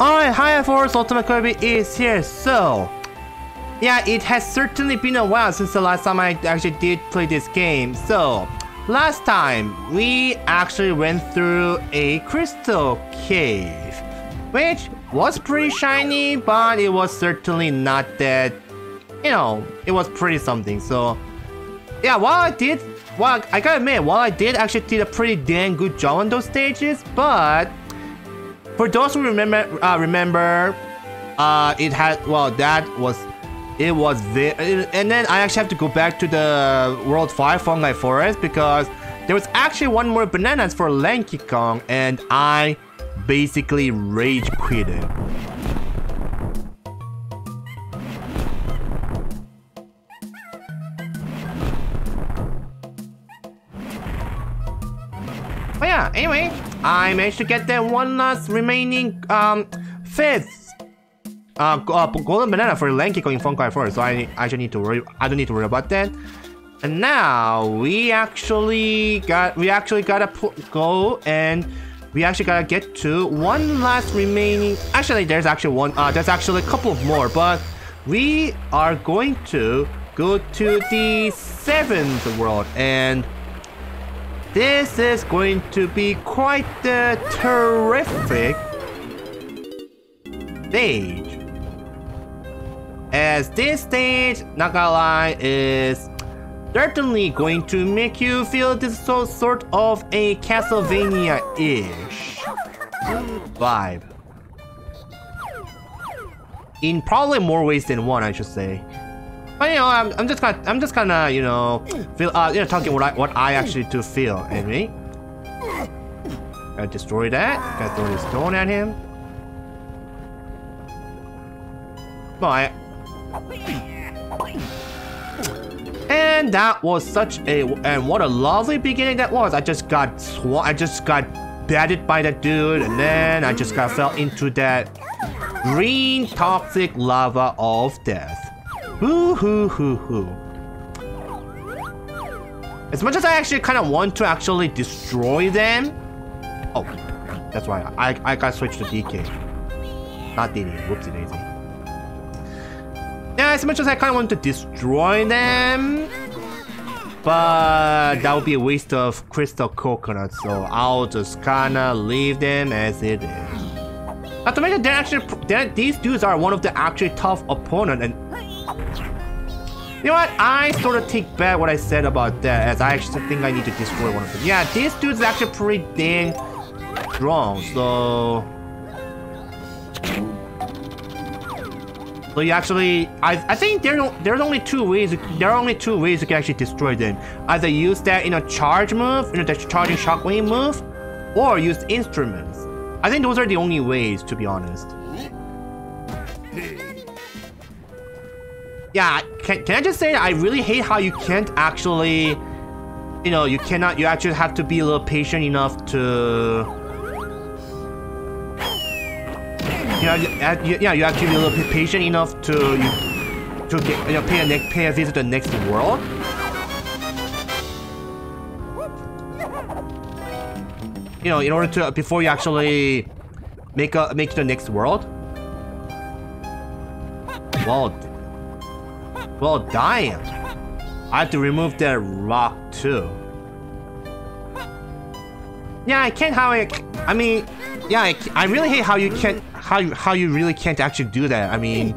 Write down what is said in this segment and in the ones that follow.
Alright, hi Force Ultimate Kirby is here, so... Yeah, it has certainly been a while since the last time I actually did play this game, so... Last time, we actually went through a crystal cave, which was pretty shiny, but it was certainly not that, you know, it was pretty something, so... Yeah, while I did, well, I gotta admit, while I did actually did a pretty damn good job on those stages, but for those who remember, uh, remember, uh, it had well that was, it was there, and then I actually have to go back to the World 5 Fungi Forest because there was actually one more bananas for Lanky Kong, and I basically rage quitted. But yeah, anyway, I managed to get that one last remaining um fifth uh, uh golden banana for Lanky Kong Fungi Forest, so I actually need to worry I don't need to worry about that. And now we actually got we actually gotta go and we actually gotta get to one last remaining actually there's actually one uh there's actually a couple more but we are going to go to the seventh world and this is going to be quite the terrific stage. As this stage, not gonna lie, is certainly going to make you feel this so sort of a Castlevania-ish vibe. In probably more ways than one, I should say. But you know, I'm, I'm just kind, I'm just kind of, you know, feel, uh, you know, talking what I, what I actually do feel. And me, gotta destroy that. Gotta throw this stone at him. But, and that was such a, and what a lovely beginning that was. I just got sw I just got batted by that dude, and then I just got fell into that green toxic lava of death. Hoo hoo hoo hoo. As much as I actually kind of want to actually destroy them. Oh, that's why I, I got switched to DK. Not Diddy, whoopsie daisy. Yeah, as much as I kind of want to destroy them. But that would be a waste of crystal coconut, so I'll just kind of leave them as it is. Not to mention, they're actually, they're, these dudes are one of the actually tough opponents, and you know what? I sort of take back what I said about that, as I actually think I need to destroy one of them. Yeah, this dude's actually pretty dang strong, so... So you actually, I, I think there there's only two ways. There are only two ways you can actually destroy them. Either use that in a charge move, know, the charging shockwave move, or use instruments. I think those are the only ways, to be honest. Yeah, can, can I just say I really hate how you can't actually, you know, you cannot, you actually have to be a little patient enough to, you know, uh, yeah, you have to be a little bit patient enough to, you, to get, you know, pay a, next, pay a visit to the next world. You know, in order to, before you actually make a, make the next world. Well, well, damn. I have to remove that rock too. Yeah, I can't how I, I mean, yeah, I, I really hate how you can't, how you, how you really can't actually do that. I mean,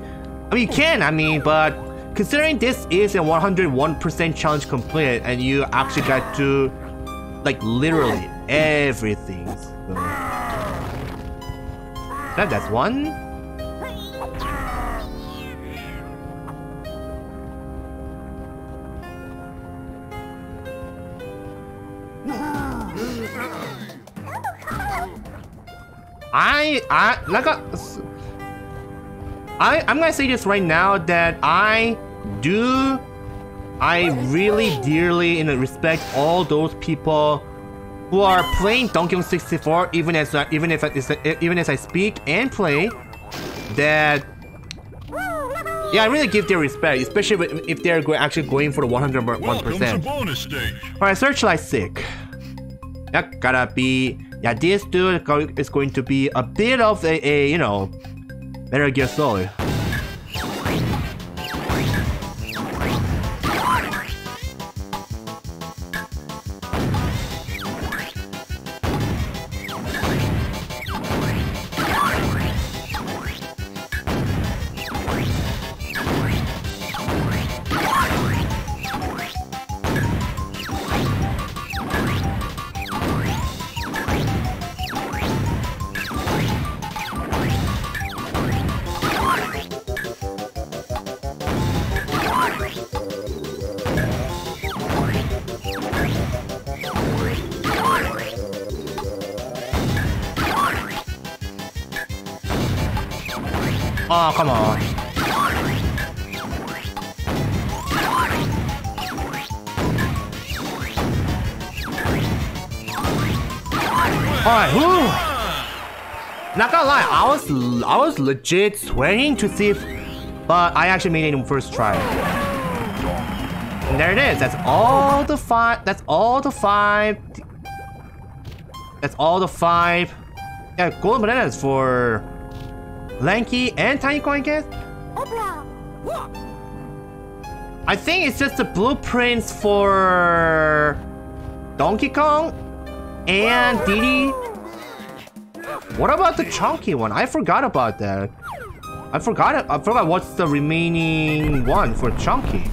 I mean, you can, I mean, but considering this is a 101% challenge complete and you actually got to, like, literally everything. So. That, that's one. I, I, like, a, I, I'm gonna say this right now that I do, I really dearly and respect all those people who are playing Donkey Kong 64, even as even if even as I speak and play, that yeah, I really give their respect, especially if they're actually going for the 101%. All right, Searchlight Seek. That gotta be Yeah, this dude is going to be a bit of a, a you know, Metal Gear Solid. Legit sweating to see if but I actually made it in first try. And there it is. That's all the five that's all the five That's all the five Yeah, golden bananas for Lanky and Tiny Coin Kid? I think it's just the blueprints for Donkey Kong and Diddy. What about the chunky one? I forgot about that. I forgot. I forgot what's the remaining one for chunky.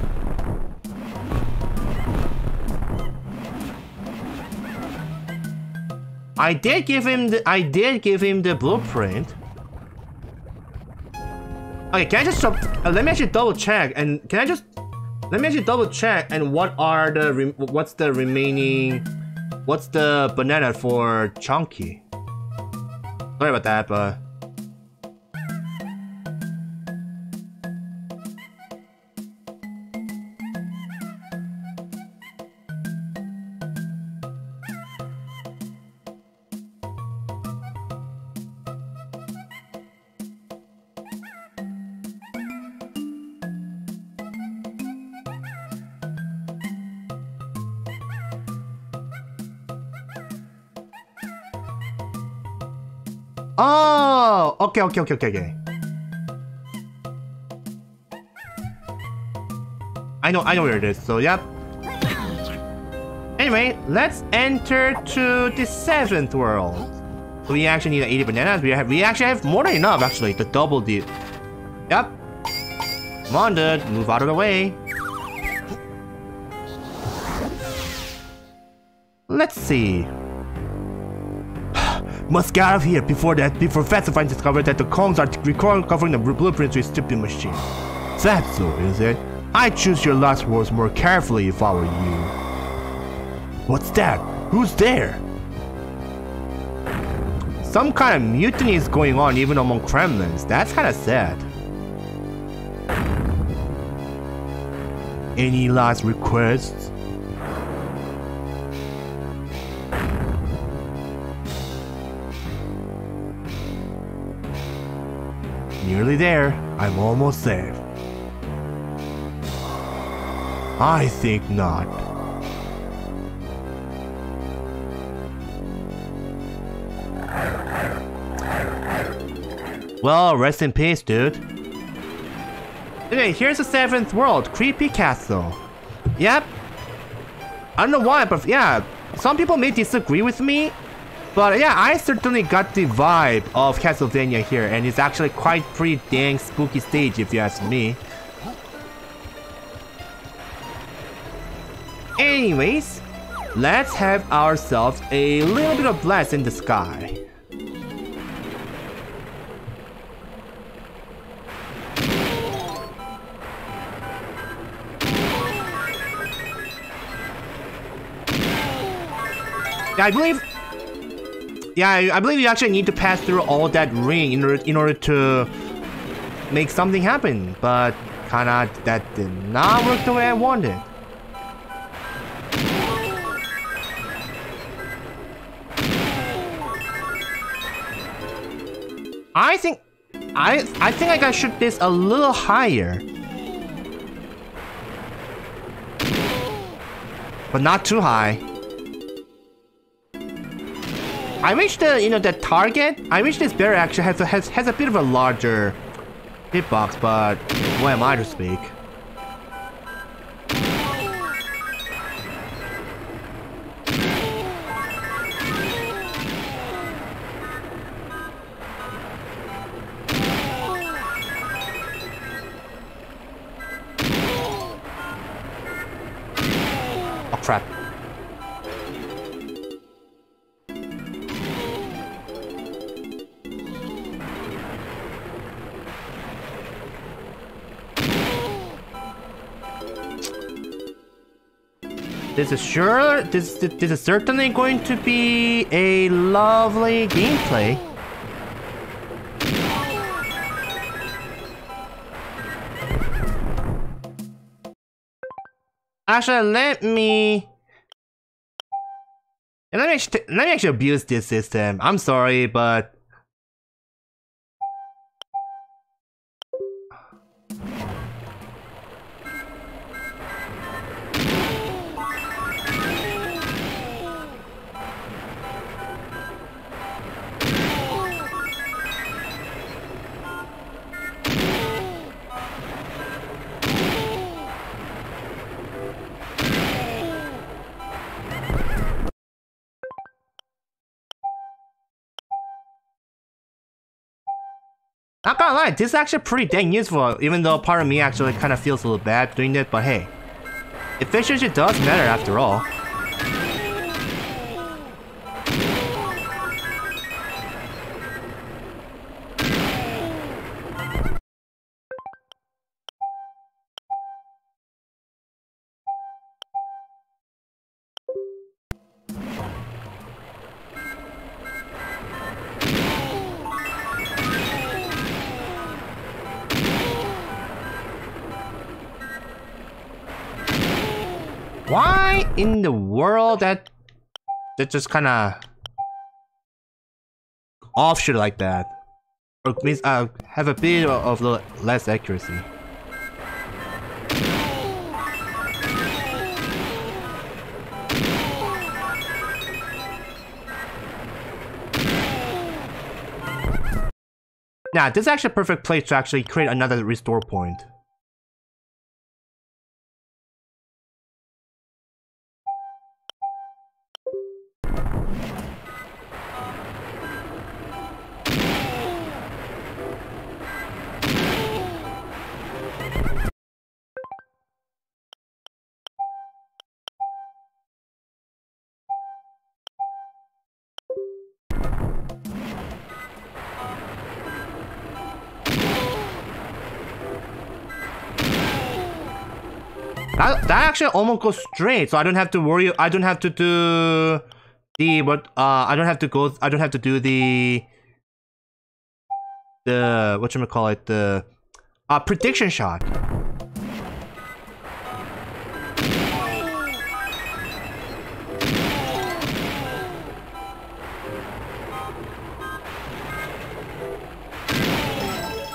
I did give him the I did give him the blueprint. Okay, can I just uh, let me actually double check and can I just let me actually double check and what are the what's the remaining what's the banana for chunky? Sorry about that, but Okay, okay, okay, okay, okay. I know, I know where it is. So, yep. Anyway, let's enter to the seventh world. So we actually need 80 bananas. We have, we actually have more than enough, actually, to double the. Yep. Come on, dude, move out of the way. Let's see. Must get out of here before that before Fassify discovered that the Kongs are recovering the blueprints to his stupid machine. That's so, is it? I choose your last words more carefully if I were you. What's that? Who's there? Some kind of mutiny is going on even among Kremlings. That's kind of sad. Any last requests? Nearly there. I'm almost there. I think not. Well, rest in peace, dude. Okay, here's the seventh world, Creepy Castle. Yep. I don't know why, but yeah, some people may disagree with me, but yeah, I certainly got the vibe of Castlevania here, and it's actually quite pretty dang spooky stage if you ask me. Anyways, let's have ourselves a little bit of blast in the sky. I believe yeah, I, believe you actually need to pass through all that ring in order, in order to make something happen. But kinda that did not work the way I wanted. I think I I think I gotta shoot this a little higher. But not too high. I wish the you know the target. I wish this bear actually has a, has has a bit of a larger hitbox, but what am I to speak? This is sure, this, this is certainly going to be a lovely gameplay. Actually, let me... Let me, let me actually abuse this system. I'm sorry, but... Not gonna lie, this is actually pretty dang useful, even though part of me actually kind of feels a little bad doing it, but hey. Efficiency does matter after all. That just kind of offshoot like that? Or means uh, have a bit of less accuracy. Now, this is actually a perfect place to actually create another restore point. That, that actually almost goes straight, so I don't have to worry. I don't have to do the what? Uh, I don't have to go. I don't have to do the the what you call it the uh prediction shot.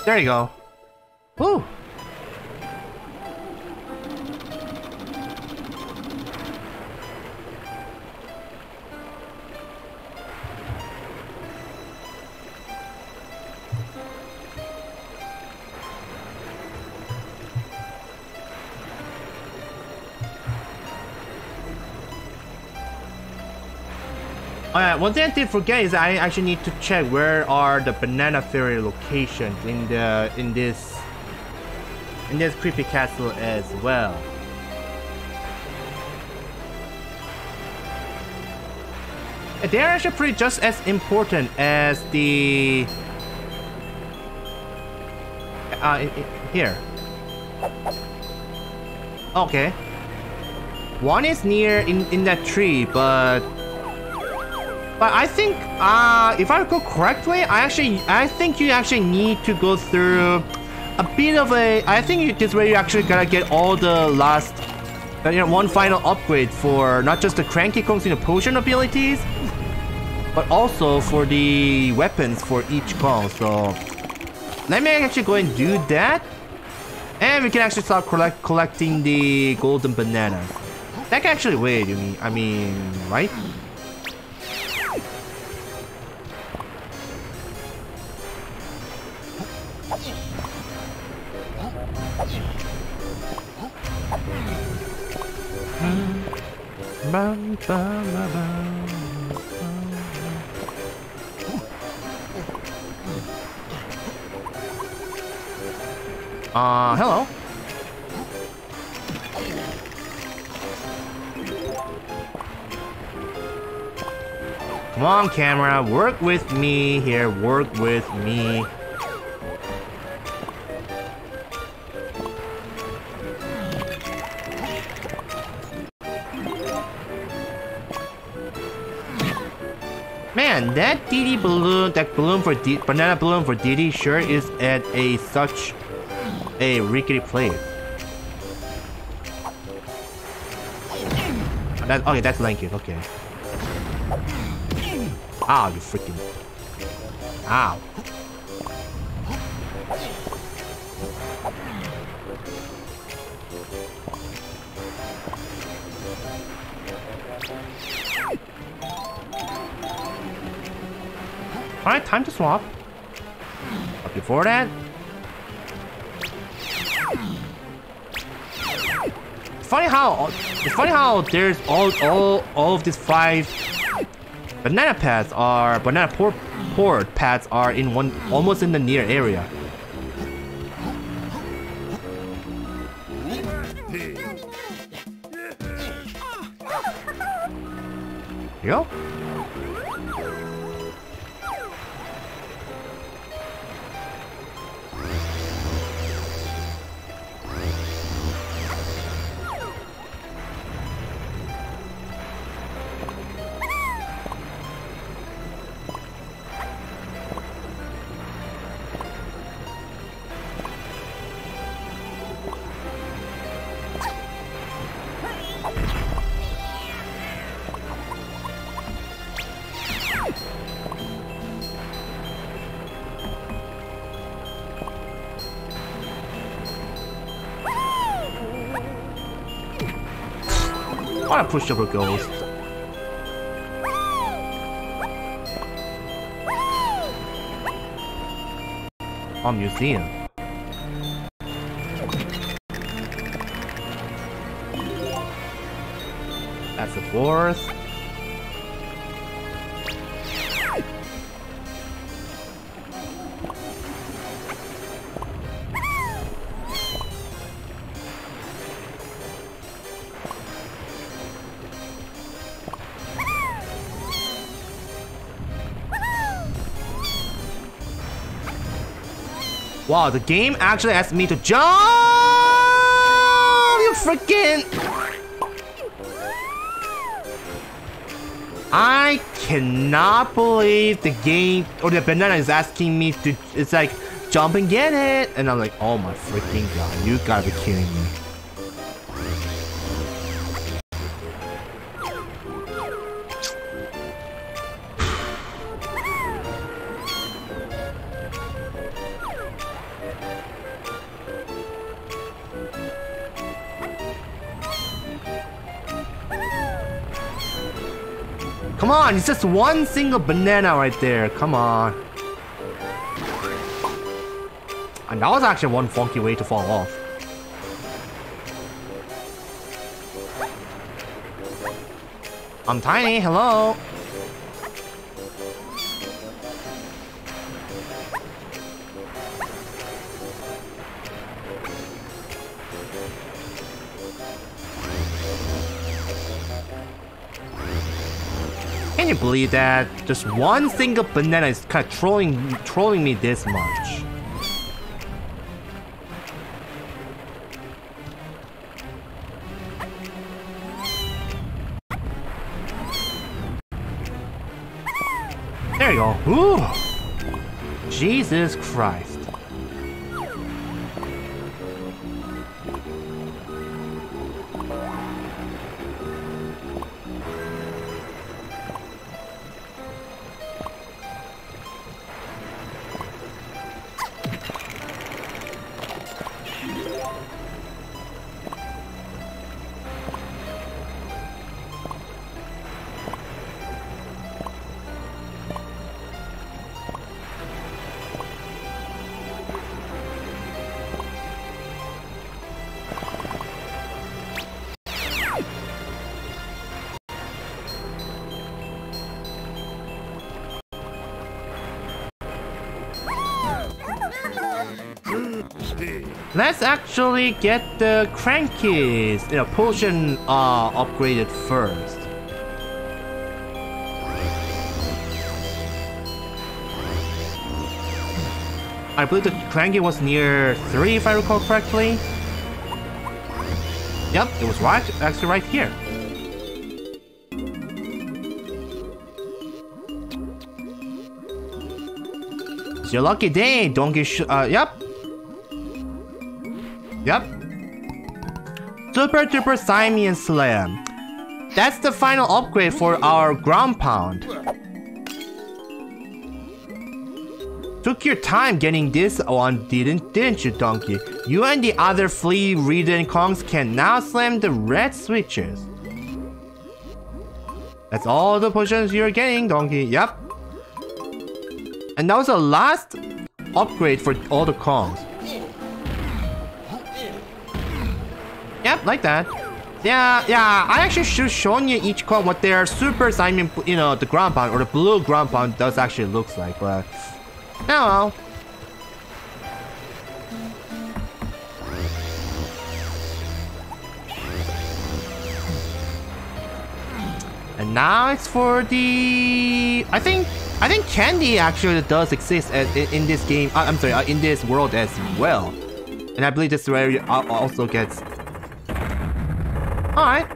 There you go. Woo! One thing I did forget is I actually need to check where are the banana fairy locations in the in this in this creepy castle as well. They're actually pretty just as important as the uh here. Okay. One is near in in that tree, but but I think, uh, if I recall correctly, I actually, I think you actually need to go through a bit of a, I think you, this way you actually gotta get all the last, uh, you know, one final upgrade for not just the Cranky Kong's you know, potion abilities, but also for the weapons for each Kong. So let me actually go and do that. And we can actually start collect, collecting the golden bananas. That can actually wait, mean, I mean, right? Uh, hello. Come on, camera, work with me here, work with me. That Diddy balloon, that balloon for D banana balloon for Diddy sure is at a such a rickety place. That, okay, that's Lincoln, okay. Ow, you freaking... Ow. Alright, time to swap. But before that... Funny how... It's funny how there's all, all, all of these five Banana pads are banana port port pads are in one almost in the near area. A pushover ghost. A museum. That's the fourth. Wow, the game actually asked me to jump! You freaking... I cannot believe the game or the banana is asking me to it's like jump and get it. And I'm like oh my freaking god you gotta be kidding me Come on, it's just one single banana right there. Come on. And that was actually one funky way to fall off. I'm tiny, hello. Believe that? Just one single banana is kind of trolling, trolling me this much. There you go. Ooh. Jesus Christ. Let's actually get the Cranky's you know, potion uh, upgraded first. I believe the Cranky was near 3 if I recall correctly. Yep, it was right, actually right here. It's your lucky day, Donkey sh uh, yep. Yep. Super Duper Simian Slam. That's the final upgrade for our ground pound. Took your time getting this one, didn't, didn't you, Donkey? You and the other flea-ridden Kongs can now slam the red switches. That's all the potions you're getting, Donkey. Yep. And that was the last upgrade for all the Kongs. Yep, like that. Yeah, yeah, I actually should shown you each Kong what their super Simian, you know, the ground pound or the blue ground pound does actually looks like, but... Oh well. And now it's for the... I think I think candy actually does exist at, in this game. Uh, I'm sorry, uh, in this world as well. And I believe this is where you also gets. All right,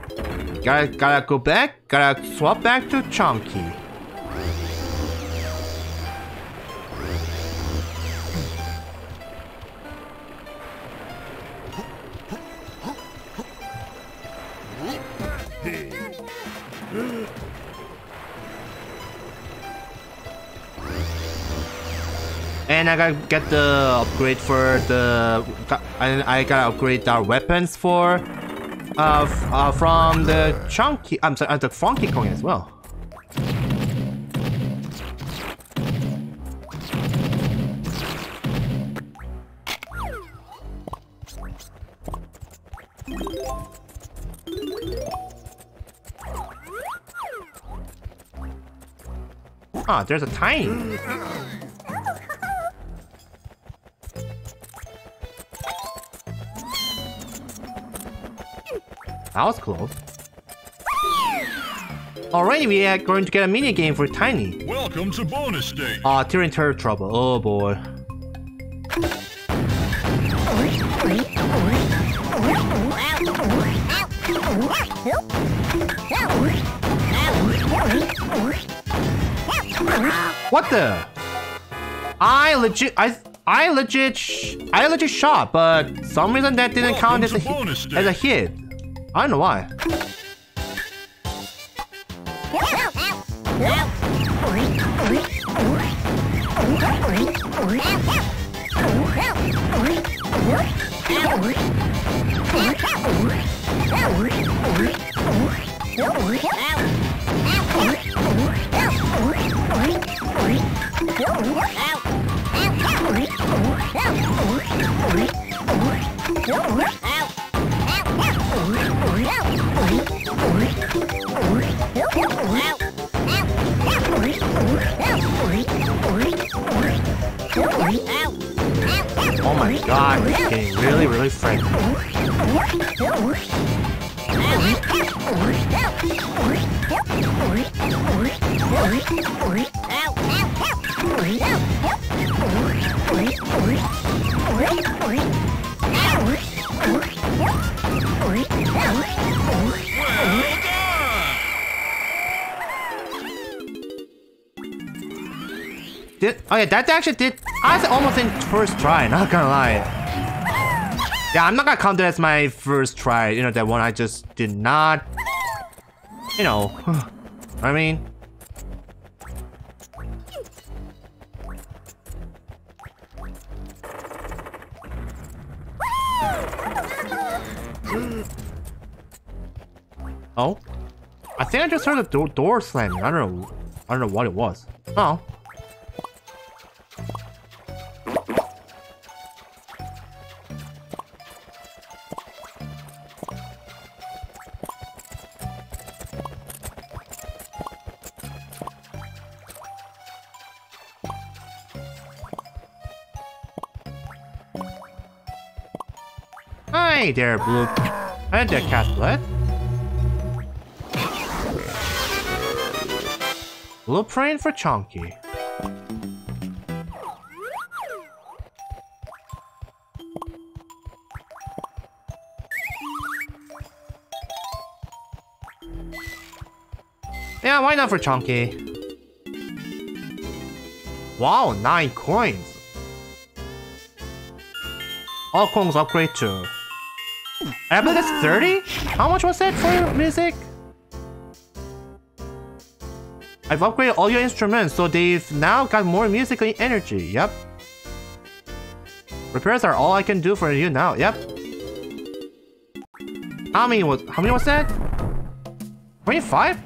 gotta gotta go back. Gotta swap back to Chunky. And I gotta get the upgrade for the... And I gotta upgrade our weapons for... Uh, uh from the Chunky... I'm sorry, uh, the Funky Kong as well. Ah, there's a tiny. That was close. Already we are going to get a mini game for Tiny. Welcome to bonus stage. Ah, uh, Teetering Turtle Trouble. Oh boy. What the? I legit I I legit I legit shot, but some reason that didn't Welcome count as a, as a hit. I don't know why. Oh my god, it's getting really, really friendly. Oh yeah, that actually did, I almost in first try, not gonna lie. Yeah, I'm not gonna count that as my first try, you know, that one I just did not, you know, I mean. Oh? I think I just heard the door, door slamming. I don't know. I don't know what it was. Oh. Hey there, Blue. And there, Kasplat. Blueprint for Chunky. Yeah, why not for Chunky? Wow, 9 coins. All coins upgrade too. I believe that's 30? How much was that for music? I've upgraded all your instruments, so they've now got more musical energy. Yep. Repairs are all I can do for you now. Yep. How many was how many was that? 25?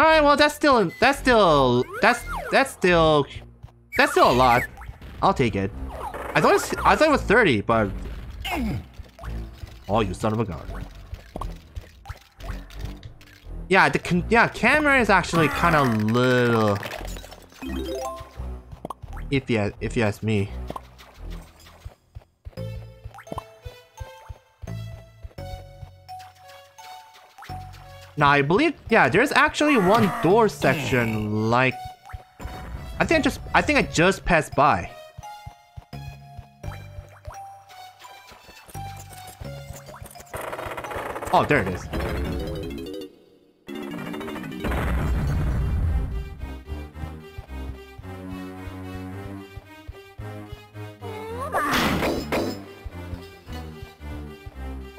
Alright, well that's still that's still that's that's still that's still a lot. I'll take it. I thought I thought it was 30, but Oh, you son of a gun. Yeah, the yeah camera is actually kind of little if you if you ask me. Now I believe yeah, there's actually one door section like I think I just I think I just passed by. Oh, there it is.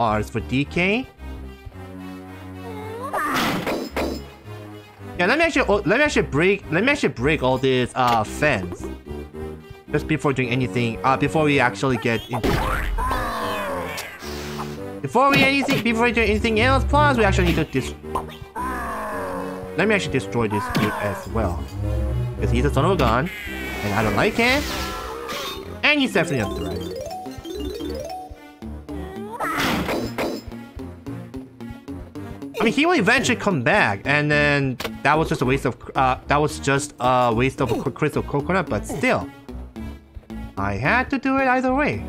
R is for DK. Yeah, let me actually oh, let me actually break let me actually break all these uh fans. Just before doing anything, uh before we actually get into Before we anything before we do anything else, plus we actually need to dis Let me actually destroy this dude as well. Because he's a son of a gun, and I don't like him. And he's definitely a threat. Mean, he will eventually come back, and then that was just a waste of uh, that was just a waste of a crystal coconut. But still, I had to do it either way.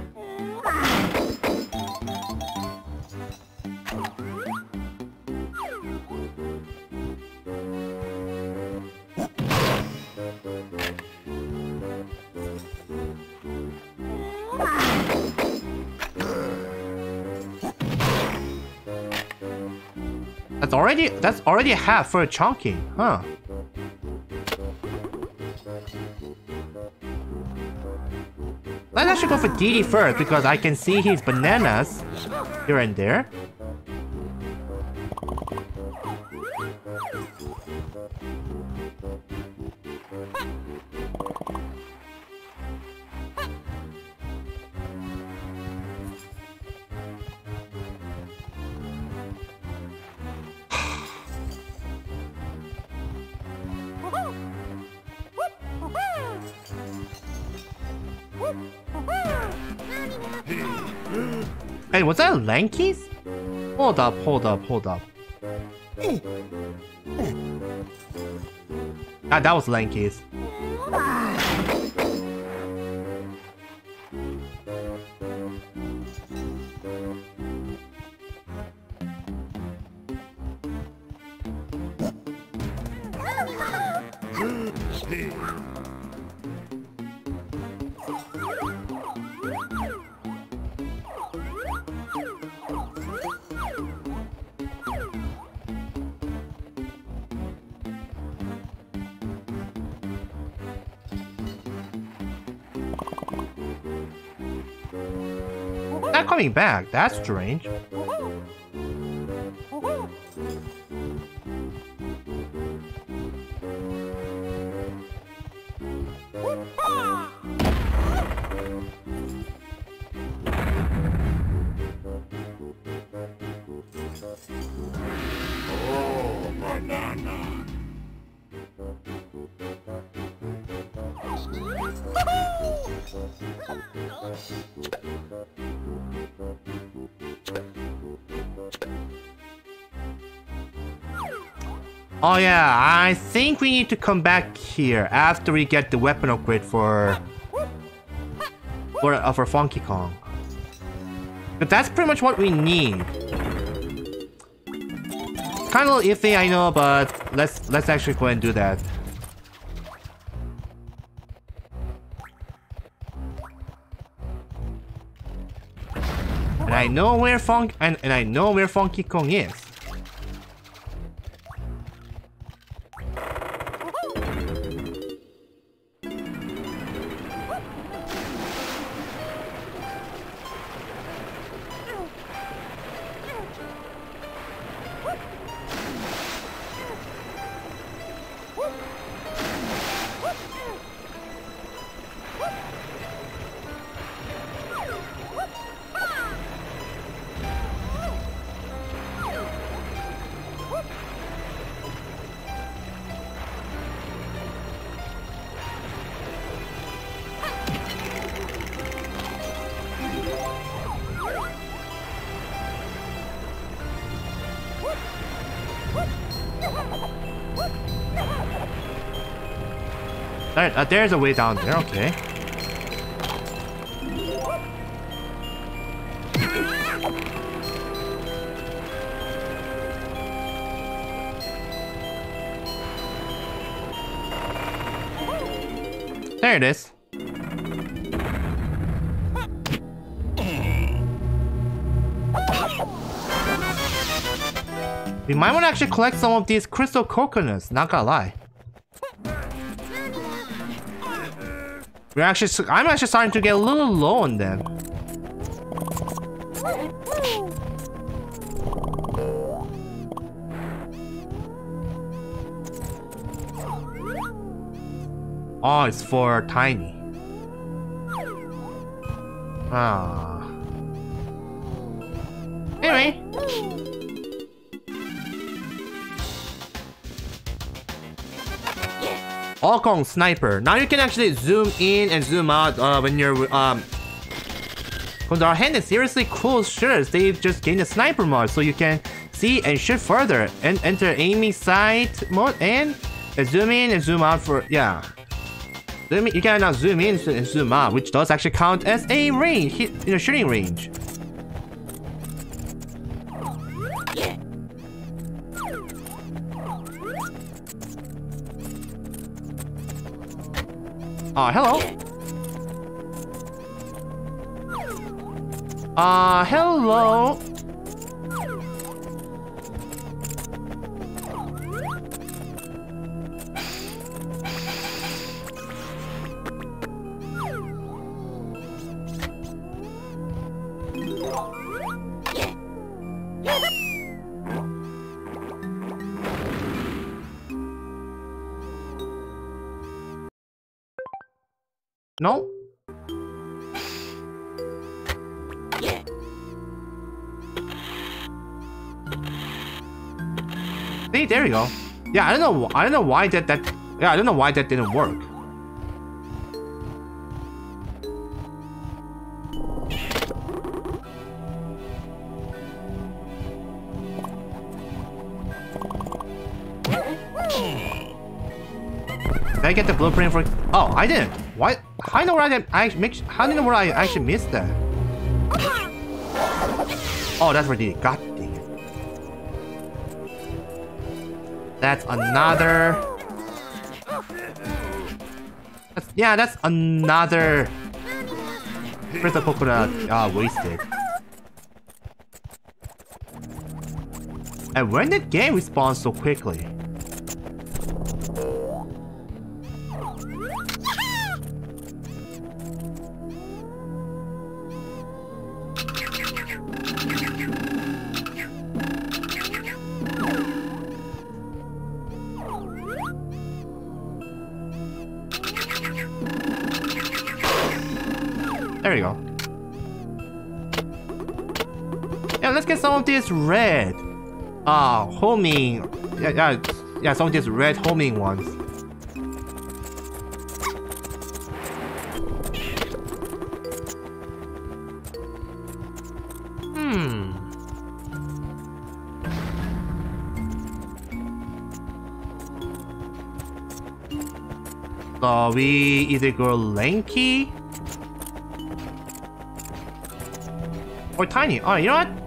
Already that's already half for a chunky, huh? Let's actually go for Diddy first because I can see his bananas here and there. Hey, was that Lanky's? Hold up, hold up, hold up. Ah, that was Lanky's. Coming back, that's strange. Yeah, I think we need to come back here after we get the weapon upgrade for for, uh, for Funky Kong. But that's pretty much what we need. Kind of iffy, I know, but let's let's actually go and do that. And I know where Funk and, and I know where Funky Kong is. Uh, there's a way down there, okay. There it is. We might want to actually collect some of these crystal coconuts, not gonna lie. We're actually, I'm actually starting to get a little low on them. Oh, it's for tiny. Ah. Okong Sniper. Now you can actually zoom in and zoom out uh, when you're um. our hand is seriously cool shooters. They've just gained a sniper mod, so you can see and shoot further and enter aiming sight mode and zoom in and zoom out for yeah. Zoom in, you can now zoom in and zoom out, which does actually count as a range, hit, you know, shooting range. Ah, uh, hello. Ah, uh, hello. No? See, there you go. Yeah, I don't know. I don't know why that that. Yeah, I don't know why that didn't work. Did I get the blueprint for? Oh, I didn't. Why? Do know where I, I make? How do you know where I actually missed that? Oh, that's where they got it. That's another. That's, yeah, that's another. Where's the coconut uh, wasted? And when did game respawn so quickly? This red. Ah, uh, homing. Yeah, yeah, yeah, some of these red homing ones. Hmm. So we either go lanky Or tiny. Oh, you know what?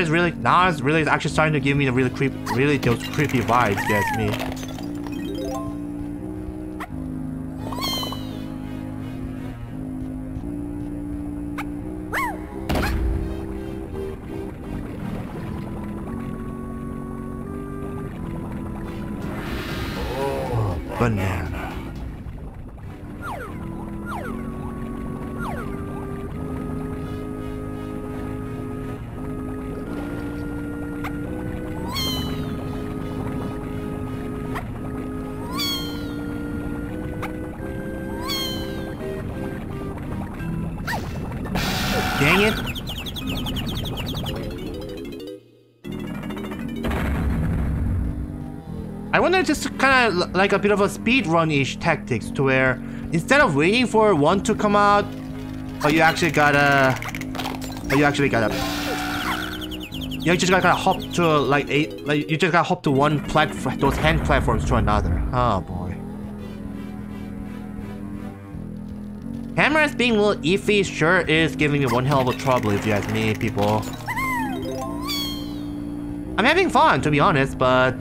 Is really now it's really actually starting to give me the really creep really those creepy vibes, Guess me. I wonder just kind of like a bit of a speed run-ish tactics to where instead of waiting for one to come out, oh, you actually gotta, oh, you actually gotta, you just gotta hop to like eight, like you just gotta hop to one platform, those hand platforms to another. Oh boy. Cameras being a little iffy sure is giving me one hell of a trouble if you ask me, people. I'm having fun, to be honest, but...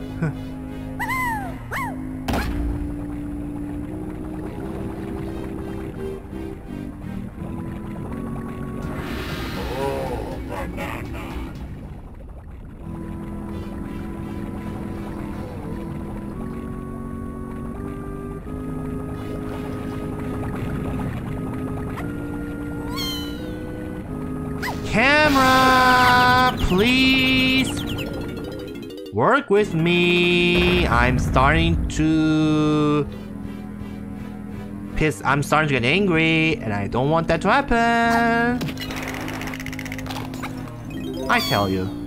with me. I'm starting to piss. I'm starting to get angry, and I don't want that to happen. I tell you.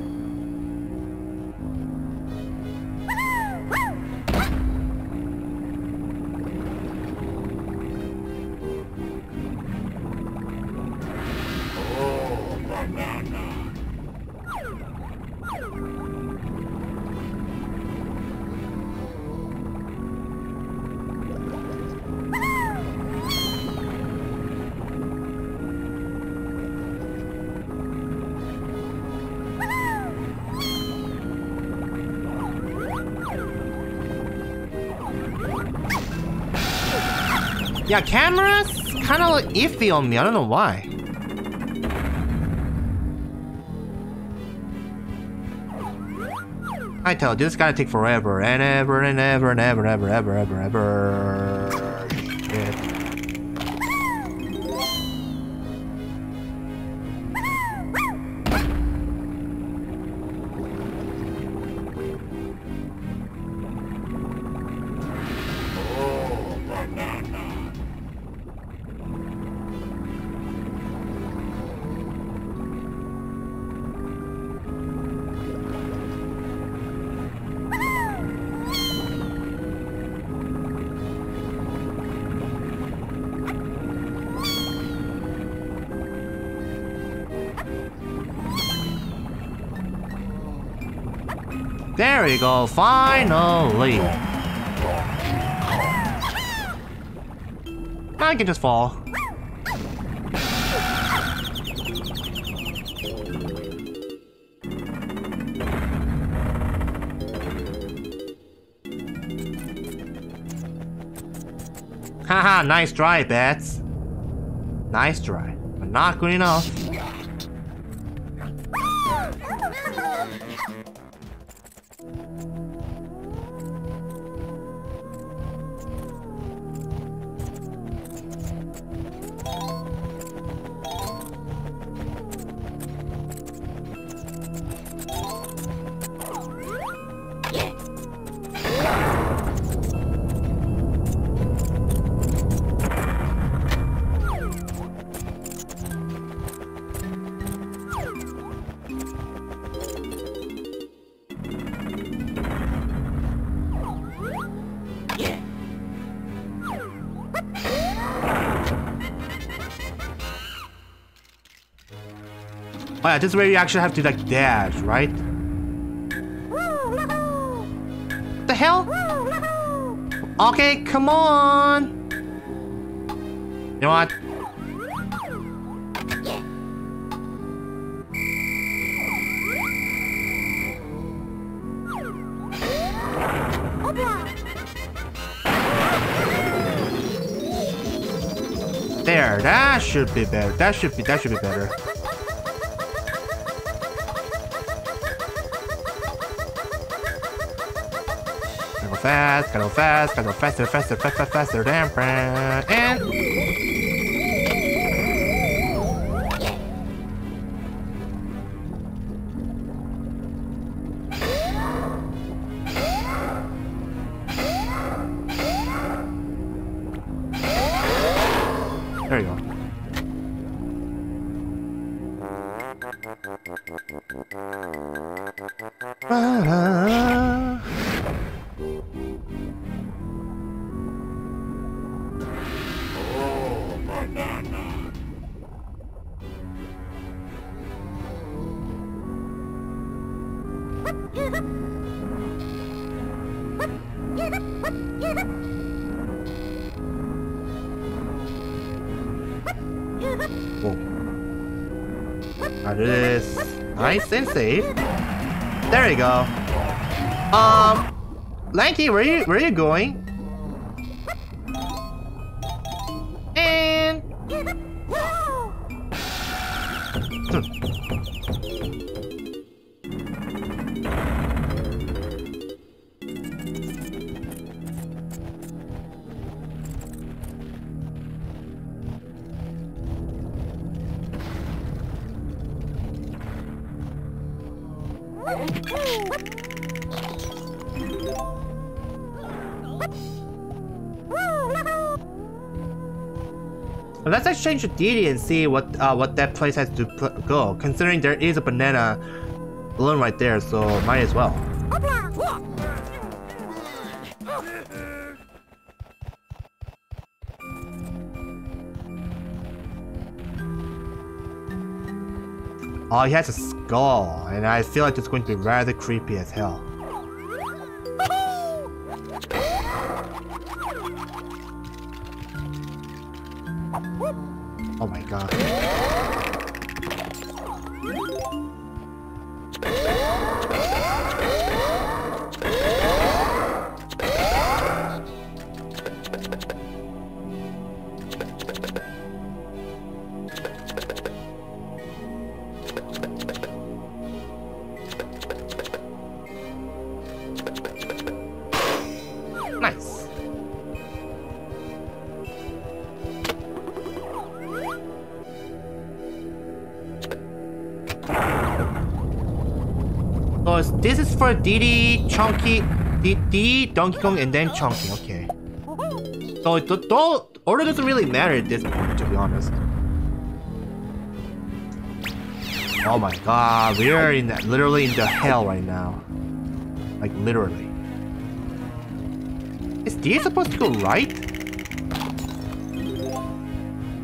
Yeah, cameras kind of iffy on me. I don't know why. I tell you, this is gonna take forever and ever and ever and ever and ever ever ever ever. Go, finally! I can just fall. Haha, nice try, Bats. Nice try, but not good enough. This is where you actually have to like dash, right? The hell? Okay, come on. You know what? There, that should be better. That should be that should be better. Fast, gotta go fast, gotta go faster, faster, faster, faster, damn than and There you go. I do this nice and safe. There you go. Um, Lanky, where you where you going? Let's exchange the deity and see what uh, what that place has to go. Considering there is a banana balloon right there, so might as well. Oh, he has a skull, and I feel like it's going to be rather creepy as hell. Diddy, Chunky, Diddy, Donkey Kong, and then Chunky. Okay. So do- do- order doesn't really matter at this point, to be honest. Oh my god, we are in the, literally in the hell right now. Like literally. Is D supposed to go right?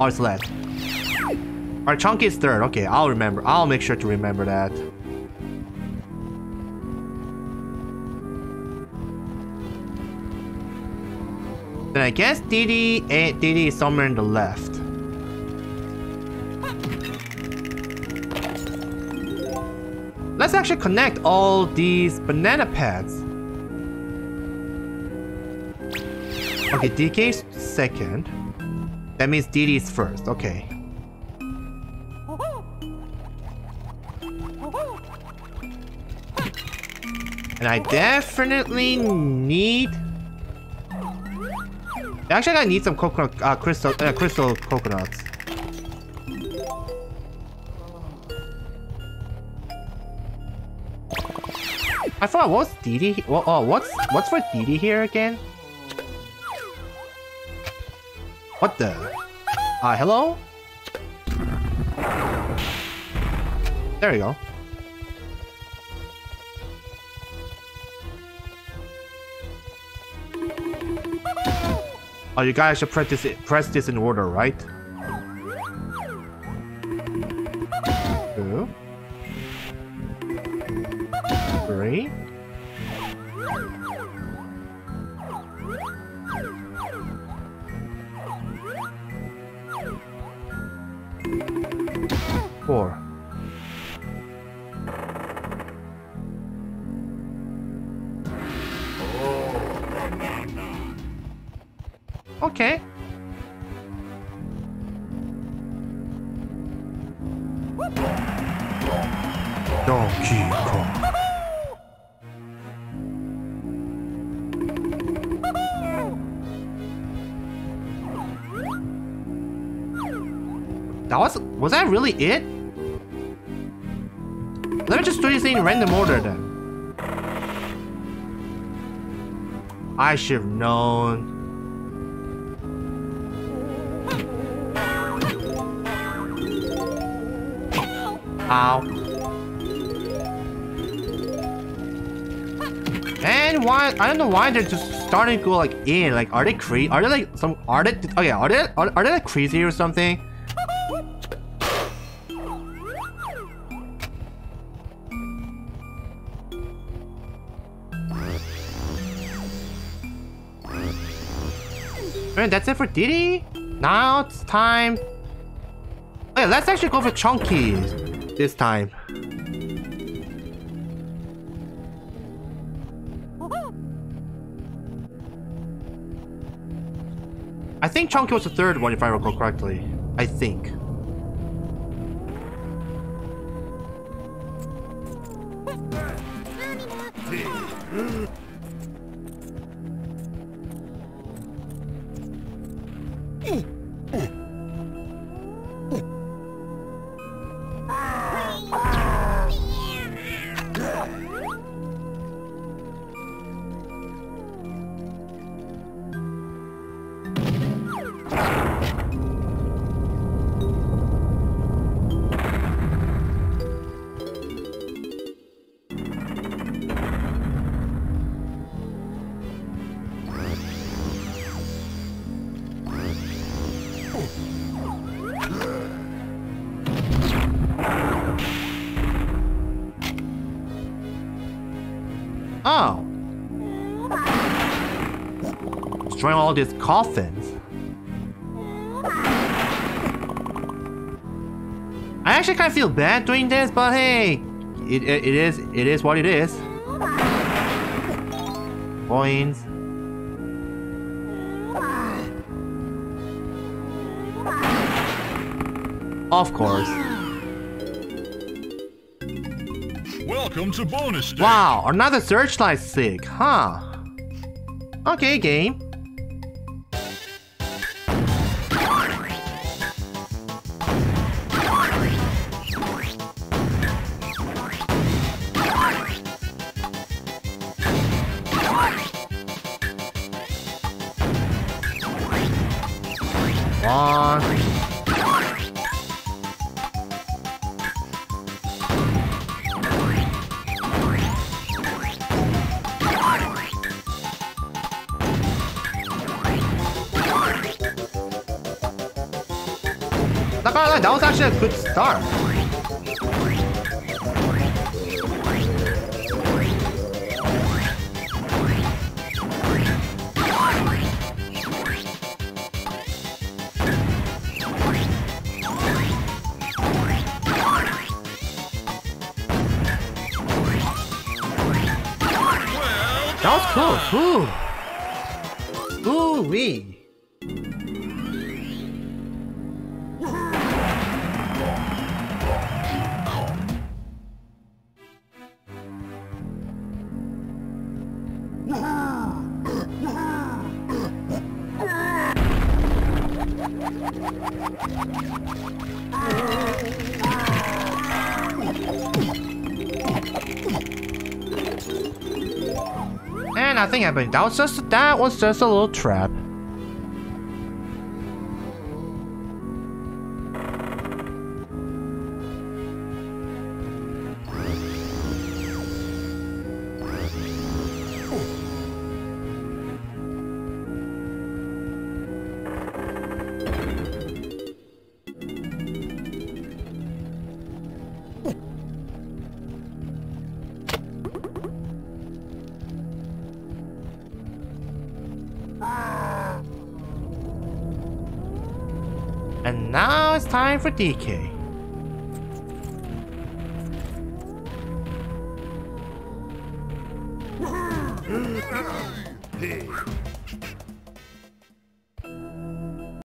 Oh, it's left. Our Chunky is third. Okay, I'll remember. I'll make sure to remember that. Guess Diddy, eh, Diddy is somewhere in the left. Let's actually connect all these banana pads. Okay, DK's second. That means Diddy is first. Okay. And I definitely need. Actually, I need some coconut, uh, crystal, uh, crystal coconuts. I thought what's Diddy? Well, oh, what's what's for Diddy here again? What the? Uh, hello? There we go. Oh, you guys should press this, press this in order, right? That was was that really it? Let me just do this in random order then. I should have known. Ow. And why? I don't know why they're just starting to go like in. Like, are they crazy? Are they like some? Are they? Okay, are they? Are, are they like crazy or something? That's it for Diddy. Now it's time. Let's actually go for Chunky this time. I think Chunky was the third one if I recall correctly. I think. Destroying all these coffins. I actually kind of feel bad doing this, but hey, it, it, it is it is what it is. Coins. Of course. Welcome to bonus day. Wow, another Searchlight Seek, huh? Okay, game. Actually a good start. That was cool. Ooh. Ooh wee. I that was just that was just a little trap. For DK.